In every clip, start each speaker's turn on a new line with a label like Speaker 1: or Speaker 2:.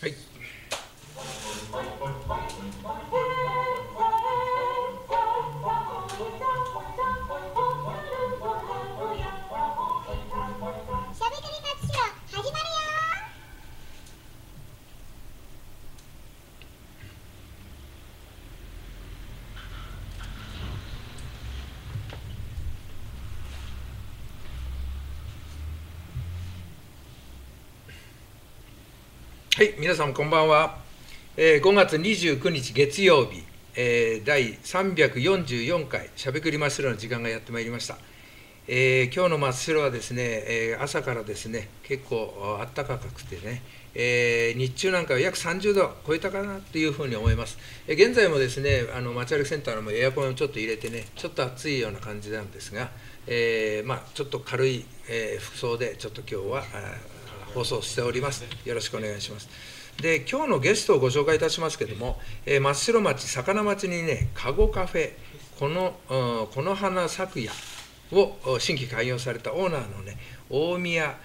Speaker 1: はいはい、皆さんこんばんは。えー5月29日月曜日、えー第344回しゃべくり真っ白の時間がやってまいりました。えー今日の真っ白はですね、えー朝からですね、結構あったかくてね、えー日中なんかは約30度超えたかなというふうに思います。え現在もですね、あの街歩きセンターのもエアコンをちょっと入れてね、ちょっと暑いような感じなんですが、えまあ、ちょっと軽い、え服装でちょっと今日はあ放送しております。よろしくお願いします。で今日のゲストをご紹介いたしますけれども、えー真っ白町魚町にねかごカフェこのうんこの花咲夜をお新規開業されたオーナーのね大宮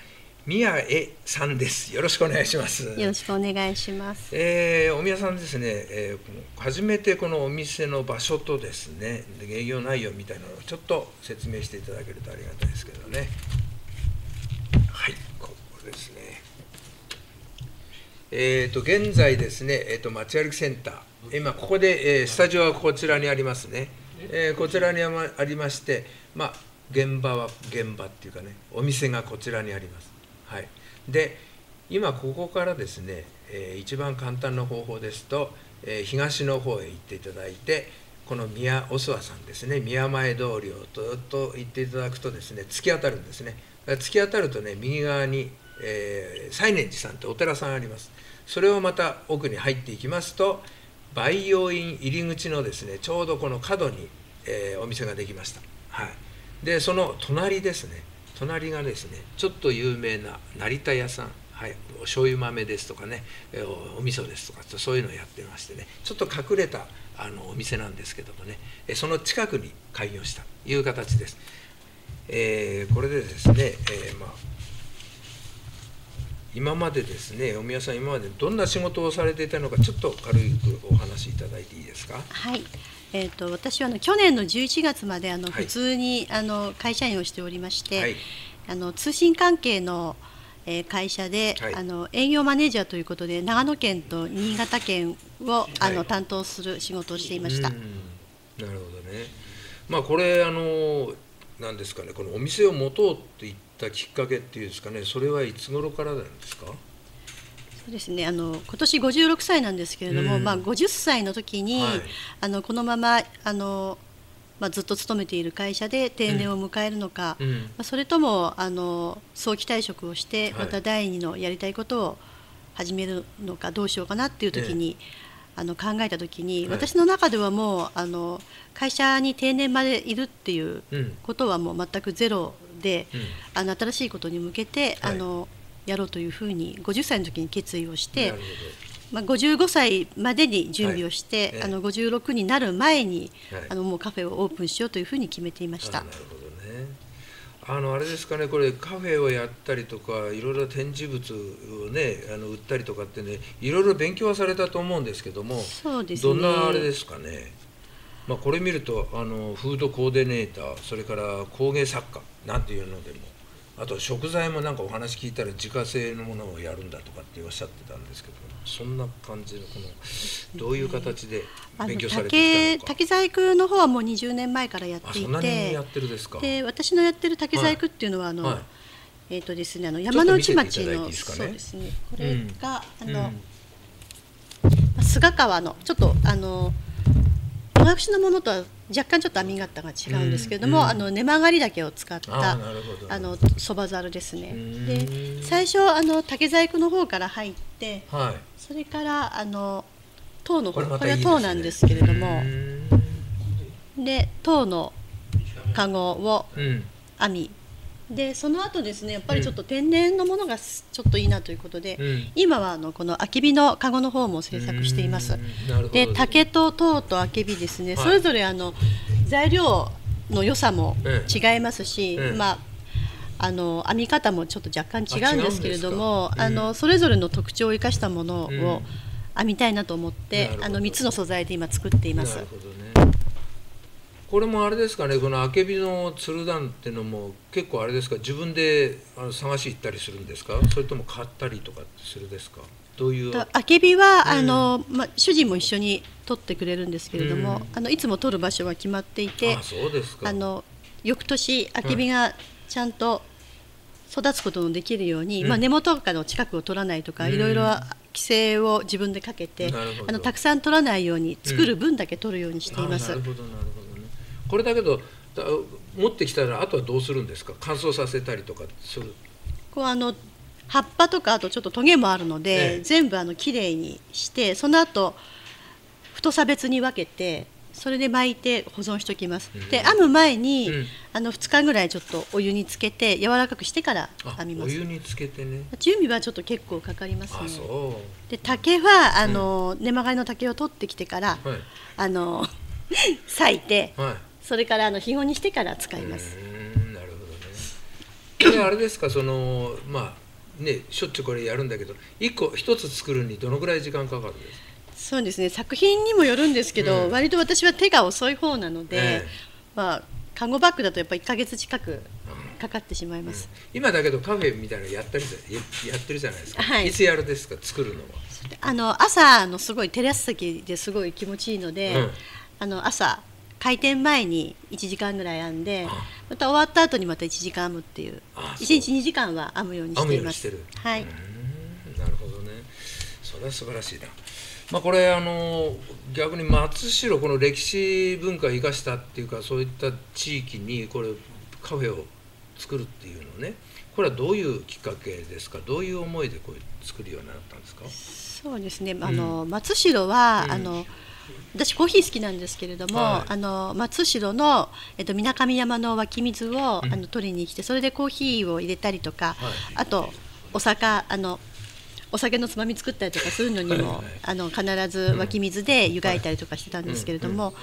Speaker 1: 宮江さんですよろしくお願いします
Speaker 2: よろしくお願いします。
Speaker 1: えー大宮さんですね、えー初めてこのお店の場所とですねで営業内容みたいなのをちょっと説明していただけるとありがたいですけどねはいここですねえー、と現在ですね、えー、と街歩きセンター、今、ここで、えースタジオはこちらにありますね、えーこちらにあまありまして、まあ、現場は現場っていうかね、お店がこちらにあります。はい、で、今、ここからですね、えー一番簡単な方法ですと、えー東の方へ行っていただいて、この宮お諏訪さんですね、宮前通りをずっと行っていただくとですね、突き当たるんですね。突き当たるとね、右側に、えー西念寺さんってお寺さんあります。それをまた奥に入っていきますと、培養院入り口のですね、ちょうどこの角に、えーお店ができました。はい。で、その隣ですね、隣がですね、ちょっと有名な成田屋さん、はい、お醤油豆ですとかね、えお味噌ですとか、そういうのをやってましてね、ちょっと隠れたあのお店なんですけどもね、えその近くに開業したという形です。えーこれでですね、えーまあ、今までですね、お宮さん、今までどんな仕事をされていたのか、ちょっと軽くお話しいただいていいですか？
Speaker 2: はい。えー、と私はあの去年の11月まであの
Speaker 1: はい
Speaker 2: 普通に、あの会社員をしておりまして、
Speaker 1: はい
Speaker 2: あの通信関係の、えー会社で、
Speaker 1: はい
Speaker 2: あの営業マネージャーということで長野県と新潟県をあの、
Speaker 1: はい
Speaker 2: 担当する仕事をしていました。
Speaker 1: うんなるほどね。まあこれあのなんですかね、このお店を持とうって言ったきっかけっていうんですかね、それはいつ頃からなんですか？
Speaker 2: そうですね。あの今年56歳なんですけれども、
Speaker 1: うん。
Speaker 2: まあ、50歳の時に、
Speaker 1: はい。
Speaker 2: あのこのままあの、まあ、ずっと勤めている会社で定年を迎えるのか、
Speaker 1: うん。
Speaker 2: まあ、それともあの早期退職をして
Speaker 1: はい。
Speaker 2: また第二のやりたいことを始めるのかどうしようかなっていう時に、あの考えた時に、
Speaker 1: はい
Speaker 2: 私の中ではもうあの会社に定年までいるっていう
Speaker 1: うん。
Speaker 2: ことはもう全くゼロで、
Speaker 1: うん
Speaker 2: あの新しいことに向けて、
Speaker 1: はい
Speaker 2: あのやろうというふうに50歳の時に決意をして。まあ、55歳までに準備をして、
Speaker 1: はいええ
Speaker 2: あの56になる前に、
Speaker 1: はい
Speaker 2: あのもうカフェをオープンしようというふうに決めていました
Speaker 1: あなるほどね。あのあれですかね、これカフェをやったりとか、いろいろ展示物をね、あの売ったりとかってね、いろいろ勉強はされたと思うんですけども。
Speaker 2: そうですね
Speaker 1: どんなあれですかね。まあこれ見るとあのフードコーディネーター、それから工芸作家なんていうのでも。あと食材もなんかお話聞いたら自家製のものをやるんだとかっておっしゃってたんですけどそんな感じのこのどういう形で勉強されて
Speaker 2: 竹
Speaker 1: きたのか。
Speaker 2: 竹細工の方はもう20年前からやっていて。
Speaker 1: で
Speaker 2: 私のやってる竹細工っていうのは、あの
Speaker 1: はい。
Speaker 2: えっ、とですねあの山之内町の
Speaker 1: ね？
Speaker 2: そうですね。これが、あの、
Speaker 1: うん。
Speaker 2: まあ菅川のちょっとあの私のものとは若干ちょっと編み方が違うんですけれども、
Speaker 1: うんうん
Speaker 2: あの根曲がり竹を使っ
Speaker 1: あ
Speaker 2: たあのそばざるですね。
Speaker 1: うん。
Speaker 2: で最初あの竹細工の方から入って
Speaker 1: はい。
Speaker 2: それからあの塔の
Speaker 1: これ
Speaker 2: 方これは塔なんですけれども
Speaker 1: うん。
Speaker 2: で塔のカゴを
Speaker 1: うん。
Speaker 2: 編みでその後ですねやっぱりちょっと天然のものがすちょっといいなということで、
Speaker 1: うん。
Speaker 2: 今はあのこのあけびのカゴの方も制作しています。で竹と塔とあけびですね、
Speaker 1: はい。
Speaker 2: それぞれあの材料の良さも
Speaker 1: え
Speaker 2: 違いますし、
Speaker 1: ええ
Speaker 2: まああの編み方もちょっと若干違うんですけれどもあ、のそれぞれの特徴を生かしたものを
Speaker 1: うん。
Speaker 2: 編みたいなと思って、あの3つの素材で今作っています。
Speaker 1: なる。ほど。ねこれもあれですかねこのあけびのつる団っていうのも結構あれですか自分であの探し行ったりするんですか？それとも買ったりとかするですか？どういう？
Speaker 2: とあけびは、
Speaker 1: うん
Speaker 2: あのま、主人も一緒に取ってくれるんですけれども、
Speaker 1: うん。
Speaker 2: あのいつも取る場所は決まっていて
Speaker 1: あそうですか。
Speaker 2: あの翌年あけびがちゃんと育つことのできるように、
Speaker 1: うん。
Speaker 2: まあ、根元とかの近くを取らないとか、
Speaker 1: うん。
Speaker 2: いろいろ規制を自分でかけてあのたくさん取らないように作る分だけ取るようにしています。
Speaker 1: あなるほどなるほど。ねこれだけどだ持ってきたらあとはどうするんですか？乾燥させたりとかする。
Speaker 2: こうあの葉っぱとかあとちょっとトゲもあるので、
Speaker 1: ええ。
Speaker 2: 全部あのきれいにしてその後太さ別に分けてそれで巻いて保存しておきます、
Speaker 1: うん。
Speaker 2: で編む前に、
Speaker 1: うん。
Speaker 2: あの2日ぐらいちょっとお湯につけて柔らかくしてから
Speaker 1: あ
Speaker 2: 編みます。
Speaker 1: お湯につけてね。
Speaker 2: 準備はちょっと結構かかります
Speaker 1: あ
Speaker 2: ねで竹はあの、根曲がりの竹を取ってきてから、
Speaker 1: はい。
Speaker 2: あの 裂いて
Speaker 1: はい
Speaker 2: それからあのひごにしてから使います、
Speaker 1: うーんなるほどね。これあれですかそのまあねしょっちゅうこれやるんだけど一個一つ作るにどのぐらい時間かかるんですか？
Speaker 2: そうですね。作品にもよるんですけど、
Speaker 1: うん。
Speaker 2: 割と私は手が遅い方なので、
Speaker 1: ええ。
Speaker 2: まあカゴバッグだとやっぱり1ヶ月近くかかってしまいます、
Speaker 1: 今だけどカフェみたいなのやったりやってるじゃないですか、
Speaker 2: はい。
Speaker 1: いつやるですか作るのは？
Speaker 2: あの朝のすごいテラス席ですごい気持ちいいので、
Speaker 1: うん。
Speaker 2: あの朝開店前に1時間ぐらい編んで
Speaker 1: あ
Speaker 2: また終わった後にまた1時間編むっていう。
Speaker 1: あそう。
Speaker 2: 1日2時間は編むようにしています。
Speaker 1: 編むようにしてる。
Speaker 2: はい。
Speaker 1: なるほどね。それは素晴らしいな。まあこれあの逆に松代この歴史文化を生かしたっていうかそういった地域にこれカフェを作るっていうのね。これはどういうきっかけですか？どういう思いでこう作るようになったんですか？
Speaker 2: そうですね。あの、松代は、
Speaker 1: うん。
Speaker 2: あの私コーヒー好きなんですけれども、
Speaker 1: はい。
Speaker 2: あの松代のえっと水上山の湧き水を、
Speaker 1: うん。
Speaker 2: あの取りに来てそれでコーヒーを入れたりとか、
Speaker 1: はい。
Speaker 2: あとお酒あのお酒のつまみ作ったりとかするのにも、
Speaker 1: はいはい
Speaker 2: あの必ず湧き水で湯がいたりとかしてたんですけれども、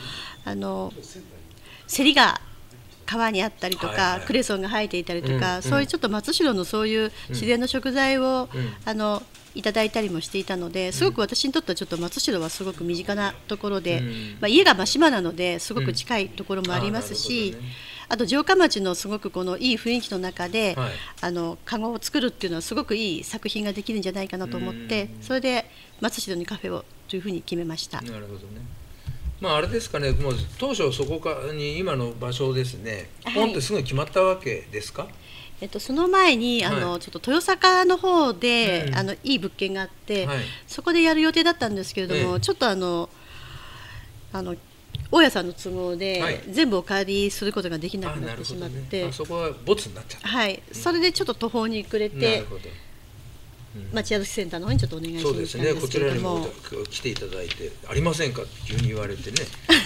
Speaker 2: あの競りが川にあったりとか、
Speaker 1: はいはい。
Speaker 2: クレソンが生えていたりとか、
Speaker 1: うん。
Speaker 2: そういうちょっと松代のそういう自然の食材を、
Speaker 1: うん。
Speaker 2: あのいただいたりもしていたのですごく私にとってはちょっと松代はすごく身近なところで、
Speaker 1: うん。
Speaker 2: まあ、家が真島なのですごく近いところもありますし、
Speaker 1: うん。あね
Speaker 2: あと城下町のすごくこのいい雰囲気の中で、
Speaker 1: はい。
Speaker 2: あのカゴを作るっていうのはすごくいい作品ができるんじゃないかなと思って、
Speaker 1: うん。
Speaker 2: それで松代にカフェをというふうに決めました。
Speaker 1: なるほどね。まああれですかねもう当初そこかに今の場所ですね。
Speaker 2: はい。
Speaker 1: ポンってすぐに決まったわけですか、
Speaker 2: えっと、その前にあの、
Speaker 1: はい
Speaker 2: ちょっと豊坂の方で、
Speaker 1: うん。
Speaker 2: あのいい物件があって、
Speaker 1: はい。
Speaker 2: そこでやる予定だったんですけれども、
Speaker 1: ええ。
Speaker 2: ちょっとあのあの大家さんの都合で、
Speaker 1: はい。
Speaker 2: 全部お借りすることができな
Speaker 1: あ
Speaker 2: くなってしまって、
Speaker 1: あそこはボツになっちゃった、
Speaker 2: はい、それでちょっっと途方に暮れ
Speaker 1: な
Speaker 2: て
Speaker 1: うん。
Speaker 2: 町屋センターの方にちょっとお願いし
Speaker 1: そう
Speaker 2: に
Speaker 1: ですね。こちらにも。来ていただいて「ありませんか?」って急に言われてね。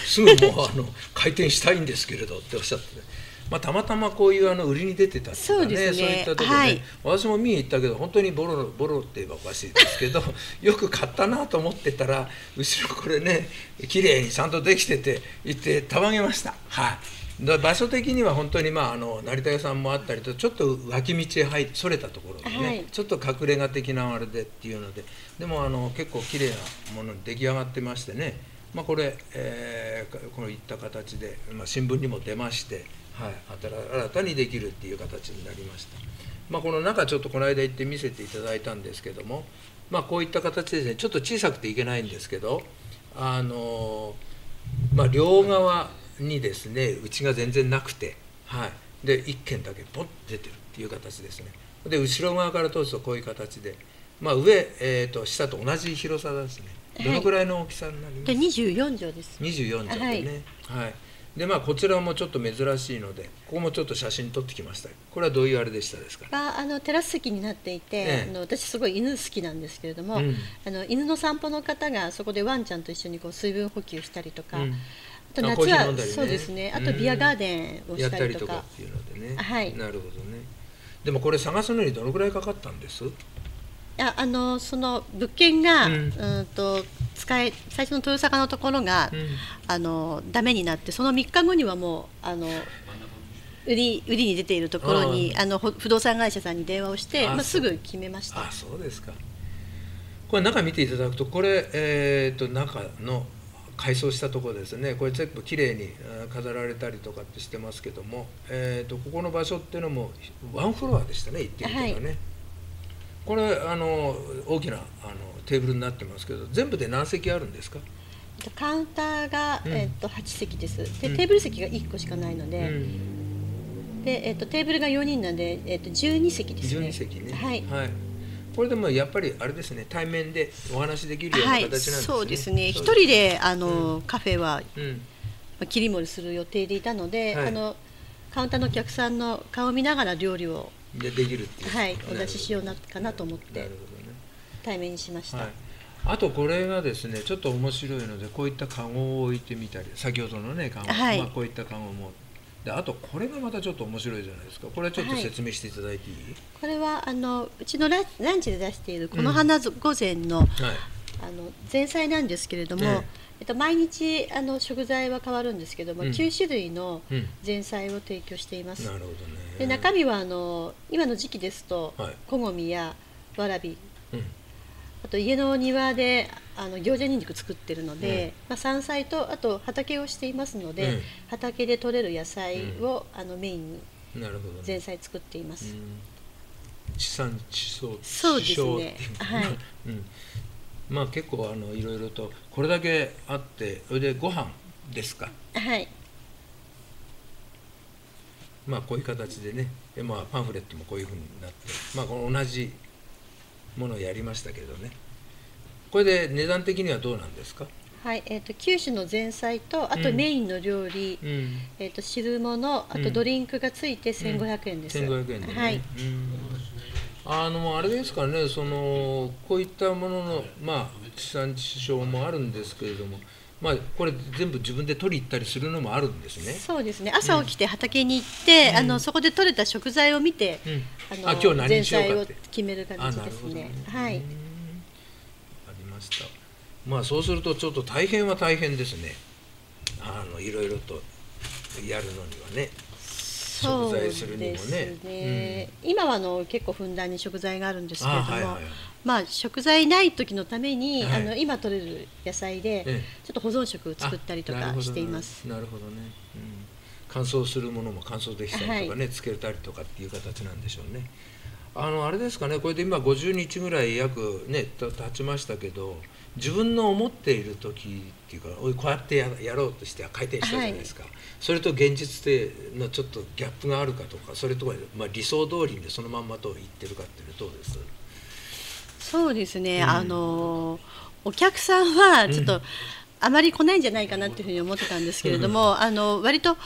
Speaker 1: すぐもうあの開店したいんですけれどっておっしゃって、ね、まあ、たまたまこういうあの売りに出てたっていうか
Speaker 2: そうね。
Speaker 1: そういったところで、
Speaker 2: はい。
Speaker 1: 私も見に行ったけど本当にボロボロって言えばおかしいですけど よく買ったなと思ってたら後ろこれね綺麗にちゃんとできてて行ってたまげました。はい。だ場所的には本当にまああの成田屋さんもあったりとちょっと脇道へ入っそれたところでね、
Speaker 2: はい。
Speaker 1: ちょっと隠れ家的なあれでっていうのででもあの結構綺麗なものに出来上がってましてね、まあ、これ、えーこのいった形で、まあ、新聞にも出まして、はい、新新たにできるっていう形になりました、まあ、この中ちょっとこの間行って見せていただいたんですけども、まあ、こういった形でですねちょっと小さくていけないんですけどあのまあ、両側にですねうちが全然なくて、はい、で1軒だけポッと出てるっていう形ですね。で後ろ側から通すとこういう形で、まあ、上、えー、と下と同じ広さですね。どのくらいの大きさになります？
Speaker 2: で24畳です。
Speaker 1: 24畳でね。はい、でまあこちらもちょっと珍しいのでここもちょっと写真撮ってきました。これはどういうあれでしたですか？
Speaker 2: があのテラス席になっていて、
Speaker 1: ええ。
Speaker 2: あの私すごい犬好きなんですけれども、
Speaker 1: うん。
Speaker 2: あの犬の散歩の方がそこでワンちゃんと一緒にこう水分補給したりとか、
Speaker 1: うん。
Speaker 2: あと夏は
Speaker 1: ね。
Speaker 2: そうですね。あとビアガーデンを
Speaker 1: やったた
Speaker 2: しりとか。
Speaker 1: りとかっていうのでね、
Speaker 2: はい。
Speaker 1: なるほどね。でもこれ探すのにどのくらいかかったんです？
Speaker 2: いやあのその物件が、
Speaker 1: う
Speaker 2: うんん、と使え最初の豊坂のところが、
Speaker 1: うん。
Speaker 2: あのダメになってその3日後にはもうあの売り売りに出ているところにあのほ不動産会社さんに電話をして
Speaker 1: あ
Speaker 2: まあ、すぐ決めました。
Speaker 1: あそうですか。これ中見ていただくとこれ、えー、と中の改装したところですね。これ全部きれいに飾られたりとかってしてますけども、えー、とここの場所っていうのもワンフロアでしたね行ってみたらね、
Speaker 2: は
Speaker 1: これあの大きなあのテーブルになってますけど全部で何席あるんですか、
Speaker 2: えっとカウンターが、
Speaker 1: うん。
Speaker 2: えっと8席です。で
Speaker 1: うん。
Speaker 2: テーブル席が1個しかないので,、
Speaker 1: うん、
Speaker 2: でえっとテーブルが4人なんで、えっと12席ですね。
Speaker 1: 12席ね。
Speaker 2: はい。
Speaker 1: これでもやっぱりあれですね対面でお話できるような
Speaker 2: はい、
Speaker 1: 形なんですね、
Speaker 2: そうですね。一人であの、カフェは切り盛りする予定でいたので、
Speaker 1: はい。
Speaker 2: あのカウンターのお客さんの顔を見ながら料理を
Speaker 1: でできるっていう。
Speaker 2: はいお出ししようなかなと思っ
Speaker 1: な
Speaker 2: て
Speaker 1: るほどね。
Speaker 2: 対面にしました。
Speaker 1: はい、あとこれがですねちょっと面白いのでこういったカゴを置いてみたり先ほどのねカゴ、
Speaker 2: はい。
Speaker 1: まあ、こういったカゴも。であとこれがまたちょっと面白いじゃないですか。これちょっと
Speaker 2: はい。
Speaker 1: 説明していただいていい、
Speaker 2: これはあのうちのラランチで出しているこの花御膳の,、
Speaker 1: はい。
Speaker 2: あの前菜なんですけれども、
Speaker 1: ええ
Speaker 2: えっと、毎日あの食材は変わるんですけども、
Speaker 1: うん。
Speaker 2: 9種類の
Speaker 1: うん。
Speaker 2: 前菜を提供しています。
Speaker 1: なるほどね。
Speaker 2: で中身はあの今の時期ですと、
Speaker 1: はい。
Speaker 2: こごみやわらび
Speaker 1: うん。
Speaker 2: あと家の庭であの行者ニンニク作ってるので、
Speaker 1: うん。
Speaker 2: まあ、山菜とあと畑をしていますので、
Speaker 1: うん。
Speaker 2: 畑で採れる野菜を、あのメインに前菜作っています、
Speaker 1: うん。地産地消
Speaker 2: そうですね。はい。
Speaker 1: うん、まあ結構あのいろいろとこれだけあってそれでご飯ですか？
Speaker 2: はい。
Speaker 1: まあこういう形でね。で、まあ、パンフレットもこういうふうになって、まあ、この同じものをやりましたけどね。これで値段的にはどうなんですか、
Speaker 2: はいえー、と9種の前菜とあと
Speaker 1: うん。
Speaker 2: メインの料理、
Speaker 1: うん、
Speaker 2: えー、と汁物あとドリンクがついて1500円です、
Speaker 1: 1500円でね、
Speaker 2: はい。
Speaker 1: うんあのあれですかねそのこういったもののまあ地産地消もあるんですけれどもまあこれ全部自分で取り行ったりするのもあるんですね。
Speaker 2: そうですね朝起きて畑に行って、
Speaker 1: うん
Speaker 2: あのそこで採れた食材を見て、
Speaker 1: うん、
Speaker 2: あの
Speaker 1: あ今日何しよう
Speaker 2: 菜を
Speaker 1: か。
Speaker 2: 決める
Speaker 1: あ
Speaker 2: 感じです
Speaker 1: ね
Speaker 2: ね。はい
Speaker 1: うんありました。まあそうするとちょっと大変は大変ですね。あのいろいろとやるのにはね。食材するにもね。
Speaker 2: ですね。今はあの結構ふんだんに食材があるんですけれども、
Speaker 1: あはいはいはい。
Speaker 2: まあ食材ない時のために、
Speaker 1: はい。
Speaker 2: あの今取れる野菜で、
Speaker 1: え
Speaker 2: ちょっと保存食を作ったりとかしています。
Speaker 1: なるほどね、うん、乾燥するものも乾燥できたりとかね、つけたりとかっていう形なんでしょうね。あのあれですかね。これで今50日ぐらい約ねた経ちましたけど自分の思っている時っていうかこうやってややろうとして開店したじゃないですか、それと現実でのちょっとギャップがあるかとかそれとか、まあ、理想通りにそのまんまと言ってるかっていうのはどうです？
Speaker 2: そうですね、
Speaker 1: うん。
Speaker 2: あのお客さんはちょっ
Speaker 1: う
Speaker 2: とあまり来ないんじゃないかなっていうふうに思ってたんですけれども、あの割と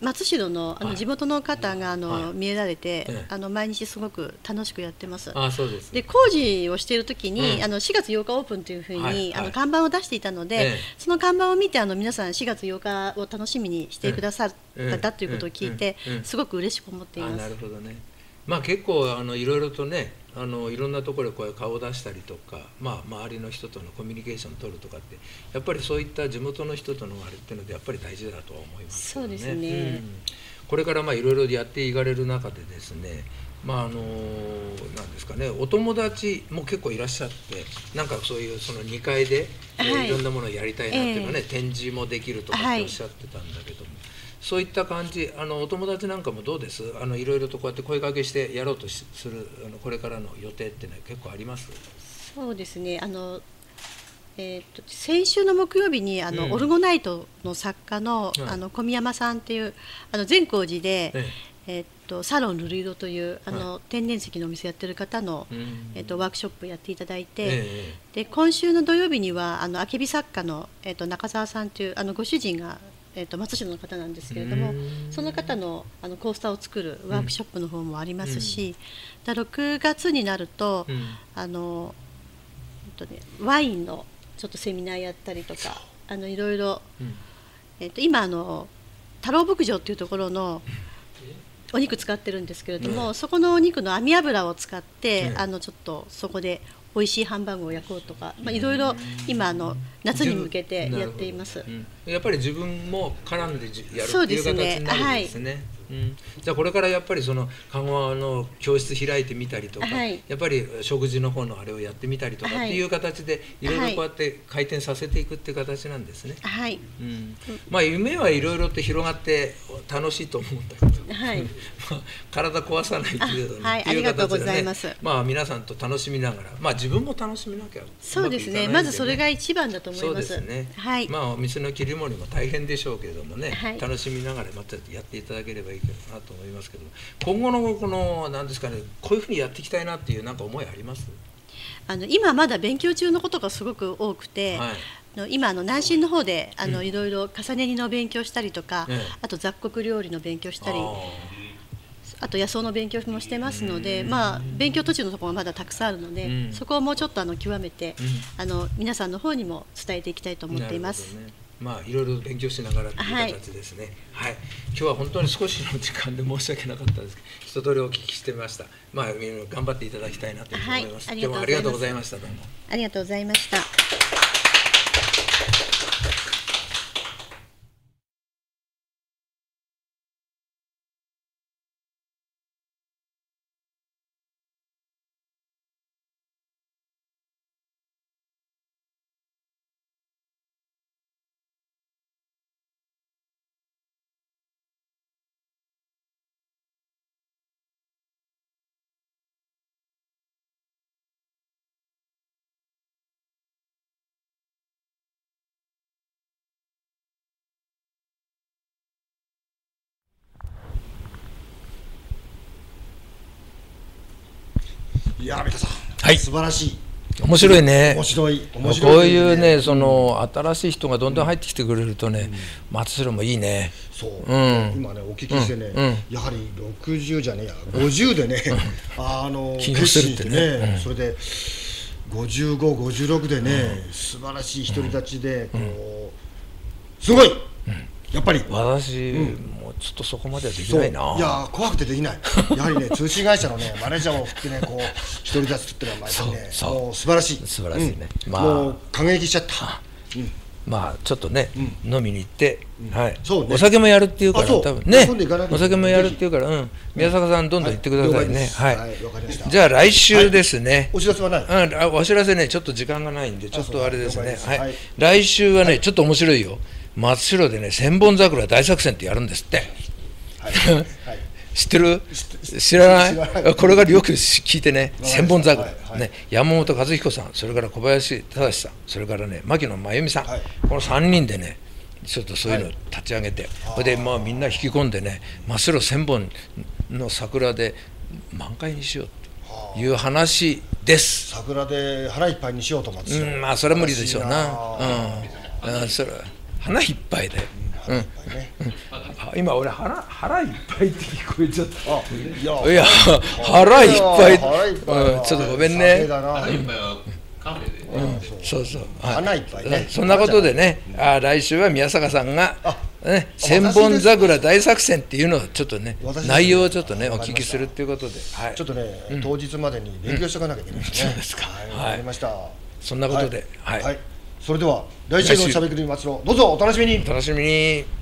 Speaker 2: 松代のあ
Speaker 1: はい。
Speaker 2: の地元の方があの、
Speaker 1: はい。
Speaker 2: 見えられて、
Speaker 1: ええ。あ
Speaker 2: あの毎日すごく楽しくやってます。
Speaker 1: あそうです。
Speaker 2: で工事をしている時に、
Speaker 1: うん
Speaker 2: あの4月8日オープンというふうに、あの看板を出していたので、
Speaker 1: ええ。
Speaker 2: その看板を見てあの皆さん4月8日を楽しみにしてくださっ
Speaker 1: ええ
Speaker 2: たということを聞いて、すごく嬉しく思っています。
Speaker 1: るほどね。まあ結構あのいろいろとねあのいろんなところでこういう顔を出したりとか、まあ、周りの人とのコミュニケーションを取るとかってやっぱりそういった地元の人とのあれっていうのでやっぱり大事だとは思いますね。
Speaker 2: そうですね。
Speaker 1: ん。これからまあいろいろやっていかれる中でですねまああのなんですかねお友達も結構いらっしゃってなんかそういうその2階で、えー
Speaker 2: はい
Speaker 1: いろんなものをやりたいなっていうかね、
Speaker 2: え。
Speaker 1: 展示もできるとかっておっしゃってたんだけども、そういった感じ。あのお友達なんかもどうです？あのいろいろとこうやって声かけしてやろうとしするあのこれからの予定っていうのは結構あります？
Speaker 2: そうですね。あのえー、と先週の木曜日にあの、
Speaker 1: うん。
Speaker 2: オルゴナイトの作家の,、
Speaker 1: はい。
Speaker 2: あの小宮山さんっていうあの善光寺で、
Speaker 1: え
Speaker 2: え。ー、とサロンルルイドというあの、
Speaker 1: は
Speaker 2: 天然石のお店やってる方の、
Speaker 1: うん。
Speaker 2: えー、とワークショップやっていただいて、
Speaker 1: え
Speaker 2: で今週の土曜日にはあのあけび作家の、えー、と中澤さんというあのご主人が、えー、と松代の方なんですけれども
Speaker 1: うん。
Speaker 2: その方のあのコースターを作るワークショップの方もありますし、だ6月になると、
Speaker 1: うん。
Speaker 2: あの、えっとね、ワインのちょっとセミナーやったりとかあのいろいろ、
Speaker 1: うん。
Speaker 2: えっと、今あの太郎牧場っていうところのお肉使ってるんですけれども、
Speaker 1: ね
Speaker 2: そこのお肉の網油を使って、
Speaker 1: ね
Speaker 2: あのちょっとそこで美味しいハンバーグを焼こうとか、まあ、いろいろ今あの夏に向けてやっています。
Speaker 1: うん。やっぱり自分も絡んでじやる
Speaker 2: そう
Speaker 1: っていう形
Speaker 2: ですね
Speaker 1: になるんですね。うん、じゃあこれからやっぱりその香川の教室開いてみたりとか、
Speaker 2: はい。
Speaker 1: やっぱり食事の方のあれをやってみたりとかってい。う形でいろいろこうやって回転させていくっていう形なんですね。
Speaker 2: はい、
Speaker 1: うん、まあ夢はいろいろと広がって楽しいと思うんだけど、
Speaker 2: はい。
Speaker 1: まあ、体壊さない程度に
Speaker 2: あはい。
Speaker 1: っていう形でね
Speaker 2: ます。
Speaker 1: まあ皆さんと楽しみながらまあ自分も楽しみなきゃ
Speaker 2: そうですね。
Speaker 1: ま
Speaker 2: ずそれが一番だと思い
Speaker 1: そう
Speaker 2: ま。
Speaker 1: ですすね、
Speaker 2: はい、
Speaker 1: まあお店の切り盛りも大変でしょうけれどもね、
Speaker 2: はい。
Speaker 1: 楽しみながらまたやっていただければいいかなと思いますけど今後のこのなんですかねこういうふうにやっていきたいなっていうなんか思いあります？
Speaker 2: あの今まだ勉強中のことがすごく多くて、
Speaker 1: はい。
Speaker 2: あの今あの南進の方であの、
Speaker 1: うん。
Speaker 2: いろいろ重ね煮の勉強したりとか、
Speaker 1: ええ。
Speaker 2: あと雑穀料理の勉強したり
Speaker 1: あ
Speaker 2: あと野草の勉強もしてますので、まあ、勉強途中のところがまだたくさんあるので、
Speaker 1: うん。
Speaker 2: そこをもうちょっとあの極めて、
Speaker 1: うん。
Speaker 2: あの皆さんの方にも伝えていきたいと思っています。
Speaker 1: まあいろいろ勉強しながらっていう形ですね。はい、今日は本当に少しの時間で申し訳なかったですけど、一通りお聞きしてみました。まあ頑張っていただきたいなと思います。
Speaker 2: はい
Speaker 1: 今日もありがとうございました。どうも。
Speaker 2: ありがとうございました。
Speaker 3: いや三田さん、
Speaker 1: はい。
Speaker 3: 素晴らしい。
Speaker 1: 面白いね。
Speaker 3: 面白い面
Speaker 1: こ
Speaker 3: 白
Speaker 1: ういうねその新しい人がどんどん入ってきてくれるとね、松代もいいね。
Speaker 3: そう、
Speaker 1: うん。
Speaker 3: 今ねお聞きしてね、
Speaker 1: うん。うん。
Speaker 3: やはり60じゃねえや50でね、あの
Speaker 1: 起業するってね。
Speaker 3: 決心して
Speaker 1: うん。
Speaker 3: それで5556でね、素晴らしい独り立ちでこう、すごい、やっぱり。
Speaker 1: 私、もうちょっとそこまではできないな。
Speaker 3: いや怖くてできない。やはりね 通信会社のねマネージャーを振ってねこう独り立ちっていうのはやっぱりね
Speaker 1: そうそう。
Speaker 3: もう素晴らしい。
Speaker 1: 素晴らしいね。
Speaker 3: うん。
Speaker 1: まあ。
Speaker 3: もう感激しちゃった、うん。
Speaker 1: まあちょっとね、飲みに行って、はい、
Speaker 3: そうね。
Speaker 1: お酒もやるっていうから多分ね。お酒もやるっていうからうん。宮坂さんどんどん行ってくださいね。はい、じゃあ来週ですね、
Speaker 3: お知らせはない。
Speaker 1: うん、あお知らせねちょっと時間がないんでちょっとあれですね。はい。来週はね、ちょっと面白いよ松代でね千本桜大作戦ってやるんですって。
Speaker 3: はい、はい。
Speaker 1: 知ってる？知らない？これからよく聞いてね千本桜、
Speaker 3: はいはい。
Speaker 1: ね、山本和彦さんそれから小林忠さんそれからね牧野真由美さん、
Speaker 3: はい。
Speaker 1: この3人でねちょっとそういうのを立ち上げて、それでまあみんな引き込んでね真っ白千本の桜で満開にしようという話です。
Speaker 3: 桜で腹いっぱいにしようと思ってた。
Speaker 1: うん、まあそれは無理でしょうな。
Speaker 3: 素
Speaker 1: うん、あそれ花いっぱいで。今俺腹腹いっぱいって聞こえちゃった。
Speaker 3: あいや。
Speaker 1: 腹いっぱい。
Speaker 3: 腹いっぱいは
Speaker 1: うんちょっとごめん
Speaker 3: 酒
Speaker 1: ね。
Speaker 3: だな
Speaker 4: カフェで、
Speaker 1: そうそう。はい。
Speaker 3: 花いっぱいね。
Speaker 1: そんなことでね、あ来週は宮坂さんが
Speaker 3: あ
Speaker 1: ね千本桜大作戦っていうのをちょっとね内容をちょっとねお聞きするっていうことで、はい。
Speaker 3: ちょっ。とね、当日までに勉強しておかなきゃいけないですね、
Speaker 1: そうですか。
Speaker 3: はい、
Speaker 1: はい
Speaker 3: わかりました。
Speaker 1: そんなことで、はい。
Speaker 3: それでは来週のしゃべくり松郎どうぞお楽しみに
Speaker 1: 楽しみに。